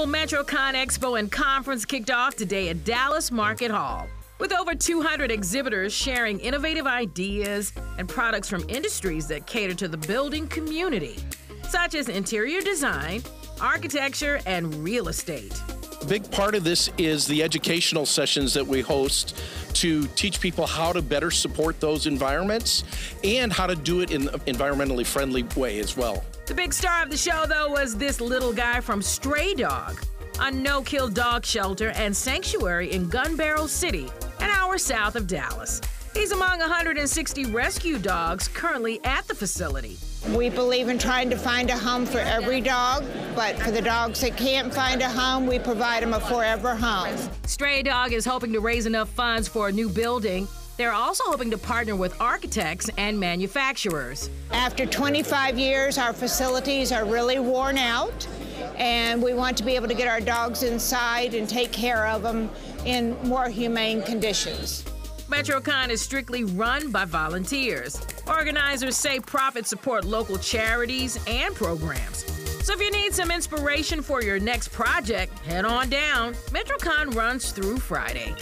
annual MetroCon Expo and Conference kicked off today at Dallas Market Hall. With over 200 exhibitors sharing innovative ideas and products from industries that cater to the building community, such as interior design, architecture, and real estate. Big part of this is the educational sessions that we host to teach people how to better support those environments and how to do it in an environmentally friendly way as well. The big star of the show, though, was this little guy from Stray Dog, a no kill dog shelter and sanctuary in Gun Barrel City, an hour south of Dallas. He's among 160 rescue dogs currently at the facility. We believe in trying to find a home for every dog, but for the dogs that can't find a home, we provide them a forever home. Stray Dog is hoping to raise enough funds for a new building. They're also hoping to partner with architects and manufacturers. After 25 years, our facilities are really worn out, and we want to be able to get our dogs inside and take care of them in more humane conditions. MetroCon is strictly run by volunteers. Organizers say profits support local charities and programs. So if you need some inspiration for your next project, head on down. MetroCon runs through Friday.